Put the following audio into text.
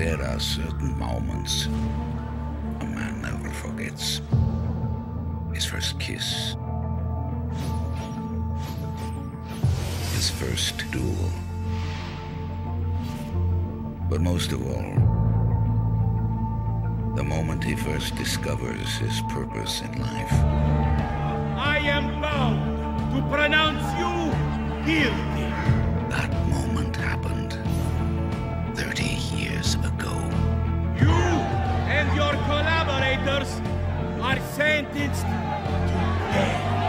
There are certain moments a man never forgets. His first kiss. His first duel. But most of all, the moment he first discovers his purpose in life. I am bound to pronounce you guilty. fighters are sentenced to death.